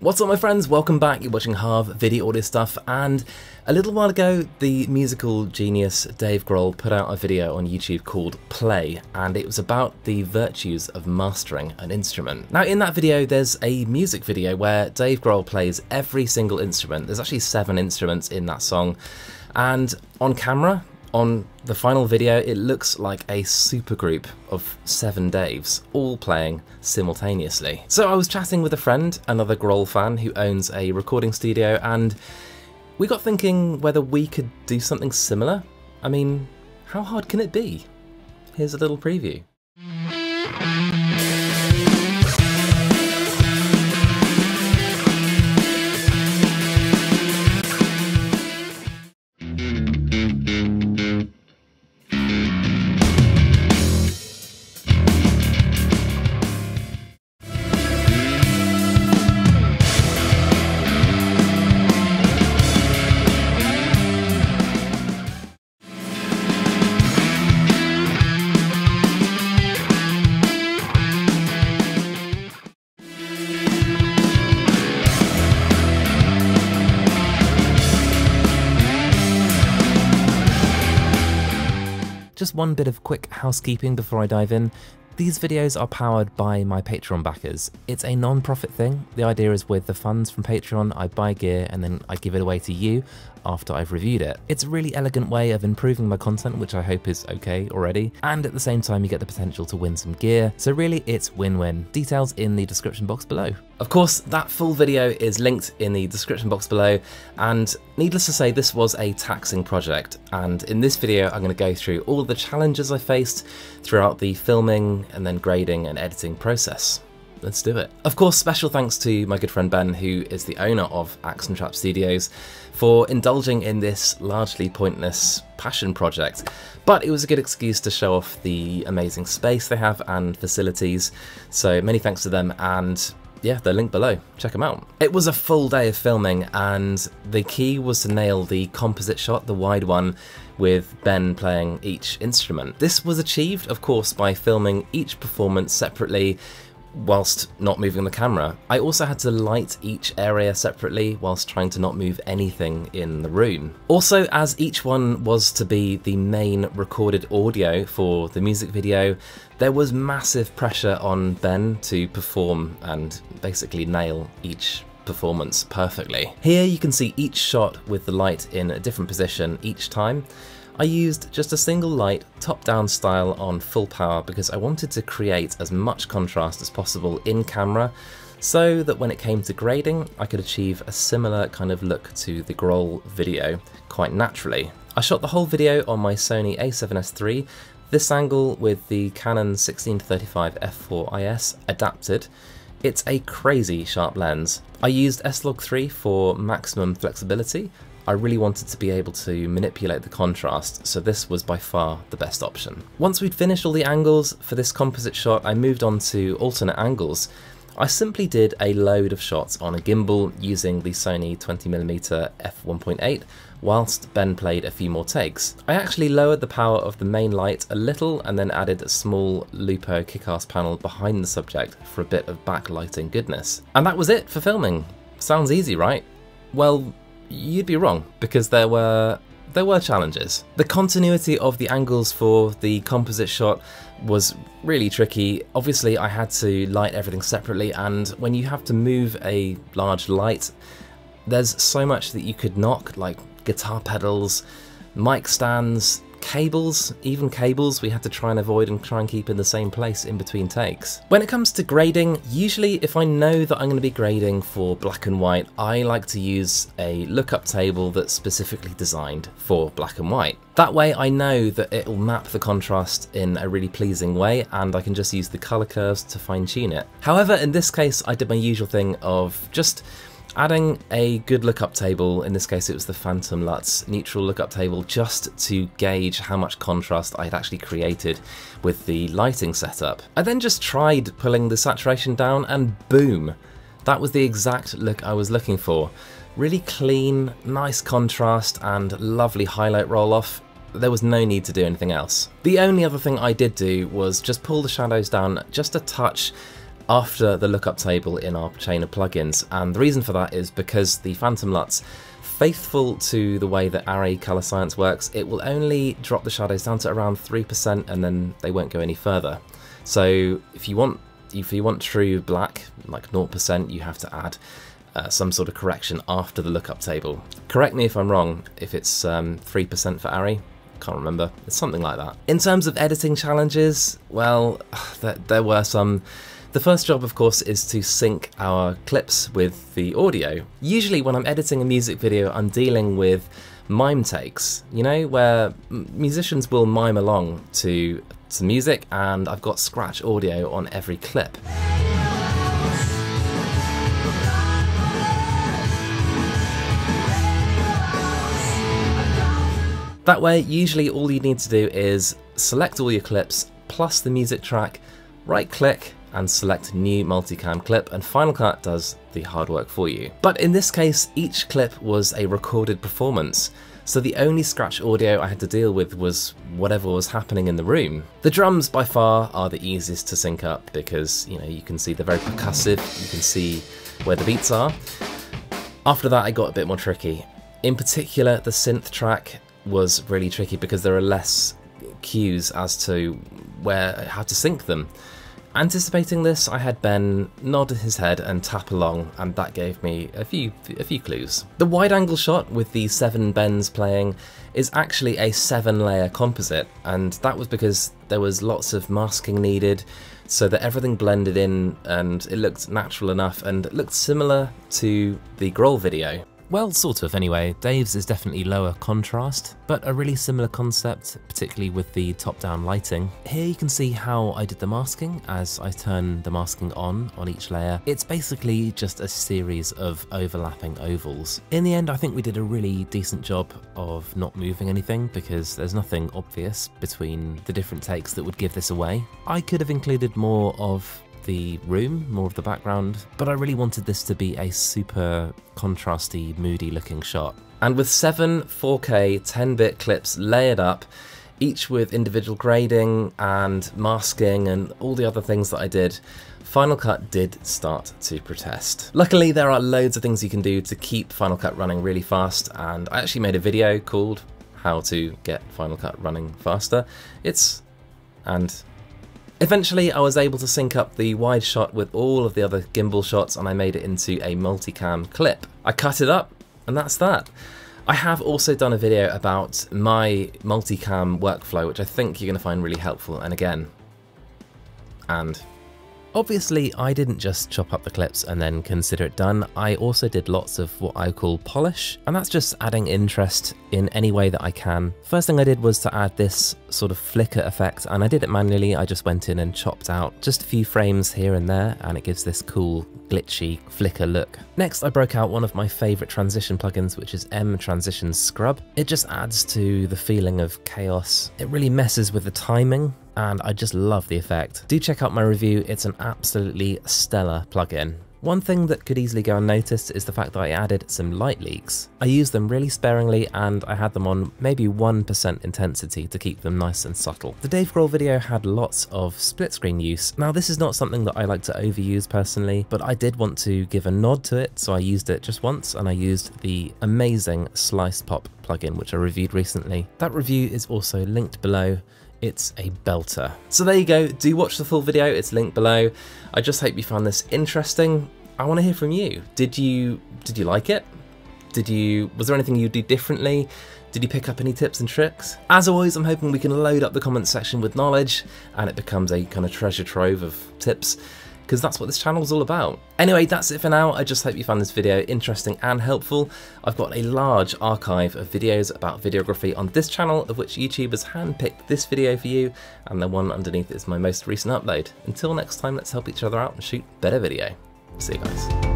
What's up my friends, welcome back, you're watching Harv Video Audio Stuff, and a little while ago the musical genius Dave Grohl put out a video on YouTube called Play, and it was about the virtues of mastering an instrument. Now in that video there's a music video where Dave Grohl plays every single instrument, there's actually seven instruments in that song, and on camera on the final video, it looks like a supergroup of seven Daves, all playing simultaneously. So I was chatting with a friend, another Grohl fan who owns a recording studio, and we got thinking whether we could do something similar. I mean, how hard can it be? Here's a little preview. One bit of quick housekeeping before I dive in. These videos are powered by my Patreon backers. It's a non-profit thing. The idea is with the funds from Patreon, I buy gear and then I give it away to you after I've reviewed it. It's a really elegant way of improving my content, which I hope is okay already, and at the same time you get the potential to win some gear, so really it's win-win. Details in the description box below. Of course, that full video is linked in the description box below, and needless to say, this was a taxing project, and in this video I'm going to go through all the challenges I faced throughout the filming and then grading and editing process let's do it. Of course, special thanks to my good friend Ben, who is the owner of Axe and Trap Studios, for indulging in this largely pointless passion project. But it was a good excuse to show off the amazing space they have and facilities, so many thanks to them and yeah, they're linked below. Check them out. It was a full day of filming, and the key was to nail the composite shot, the wide one, with Ben playing each instrument. This was achieved, of course, by filming each performance separately whilst not moving the camera. I also had to light each area separately whilst trying to not move anything in the room. Also, as each one was to be the main recorded audio for the music video, there was massive pressure on Ben to perform and basically nail each performance perfectly. Here you can see each shot with the light in a different position each time, I used just a single light top-down style on full power because I wanted to create as much contrast as possible in camera so that when it came to grading I could achieve a similar kind of look to the Grohl video quite naturally. I shot the whole video on my Sony a7S III, this angle with the Canon 16-35 f4IS adapted it's a crazy sharp lens. I used S-Log3 for maximum flexibility, I really wanted to be able to manipulate the contrast, so this was by far the best option. Once we'd finished all the angles for this composite shot, I moved on to alternate angles. I simply did a load of shots on a gimbal using the Sony 20mm f1.8 whilst Ben played a few more takes. I actually lowered the power of the main light a little and then added a small Lupo kickass panel behind the subject for a bit of backlighting goodness. And that was it for filming. Sounds easy, right? Well, you'd be wrong because there were there were challenges. The continuity of the angles for the composite shot was really tricky. Obviously I had to light everything separately and when you have to move a large light there's so much that you could knock like guitar pedals, mic stands, cables, even cables, we had to try and avoid and try and keep in the same place in between takes. When it comes to grading, usually if I know that I'm going to be grading for black and white, I like to use a lookup table that's specifically designed for black and white. That way I know that it will map the contrast in a really pleasing way and I can just use the colour curves to fine tune it. However, in this case I did my usual thing of just Adding a good lookup table, in this case it was the Phantom LUTs neutral lookup table, just to gauge how much contrast I had actually created with the lighting setup. I then just tried pulling the saturation down and boom, that was the exact look I was looking for. Really clean, nice contrast and lovely highlight roll off there was no need to do anything else. The only other thing I did do was just pull the shadows down just a touch after the lookup table in our chain of plugins. And the reason for that is because the Phantom LUTs faithful to the way that Arri color science works, it will only drop the shadows down to around 3% and then they won't go any further. So if you want if you want true black, like 0%, you have to add uh, some sort of correction after the lookup table. Correct me if I'm wrong, if it's 3% um, for Arri, can't remember, it's something like that. In terms of editing challenges, well, there, there were some the first job, of course, is to sync our clips with the audio. Usually when I'm editing a music video, I'm dealing with mime takes, you know, where musicians will mime along to, to music and I've got scratch audio on every clip. That way, usually all you need to do is select all your clips plus the music track, right click, and select new multicam clip and Final Cut does the hard work for you. But in this case, each clip was a recorded performance, so the only scratch audio I had to deal with was whatever was happening in the room. The drums by far are the easiest to sync up because you know you can see they're very percussive, you can see where the beats are. After that I got a bit more tricky. In particular the synth track was really tricky because there are less cues as to where how to sync them. Anticipating this, I had Ben nod his head and tap along, and that gave me a few a few clues. The wide-angle shot with the seven Bens playing is actually a seven-layer composite, and that was because there was lots of masking needed, so that everything blended in and it looked natural enough and looked similar to the Grohl video. Well, sort of anyway. Dave's is definitely lower contrast, but a really similar concept, particularly with the top-down lighting. Here you can see how I did the masking as I turn the masking on on each layer. It's basically just a series of overlapping ovals. In the end, I think we did a really decent job of not moving anything because there's nothing obvious between the different takes that would give this away. I could have included more of the room, more of the background, but I really wanted this to be a super contrasty, moody looking shot. And with seven 4K 10-bit clips layered up, each with individual grading and masking and all the other things that I did, Final Cut did start to protest. Luckily there are loads of things you can do to keep Final Cut running really fast and I actually made a video called how to get Final Cut running faster. It's, and Eventually I was able to sync up the wide shot with all of the other gimbal shots and I made it into a multicam clip. I cut it up and that's that. I have also done a video about my multicam workflow which I think you're going to find really helpful and again, and Obviously, I didn't just chop up the clips and then consider it done, I also did lots of what I call polish, and that's just adding interest in any way that I can. First thing I did was to add this sort of flicker effect, and I did it manually, I just went in and chopped out just a few frames here and there, and it gives this cool glitchy flicker look. Next, I broke out one of my favourite transition plugins, which is M Transition Scrub. It just adds to the feeling of chaos. It really messes with the timing, and I just love the effect. Do check out my review, it's an absolutely stellar plugin. One thing that could easily go unnoticed is the fact that I added some light leaks. I used them really sparingly and I had them on maybe 1% intensity to keep them nice and subtle. The Dave Grohl video had lots of split screen use. Now this is not something that I like to overuse personally, but I did want to give a nod to it so I used it just once and I used the amazing Slice Pop plugin which I reviewed recently. That review is also linked below it's a belter. So there you go, do watch the full video, it's linked below. I just hope you found this interesting. I want to hear from you. Did you did you like it? Did you was there anything you'd do differently? Did you pick up any tips and tricks? As always, I'm hoping we can load up the comments section with knowledge and it becomes a kind of treasure trove of tips because that's what this channel is all about. Anyway, that's it for now. I just hope you found this video interesting and helpful. I've got a large archive of videos about videography on this channel, of which YouTube has handpicked this video for you, and the one underneath is my most recent upload. Until next time, let's help each other out and shoot better video. See you guys.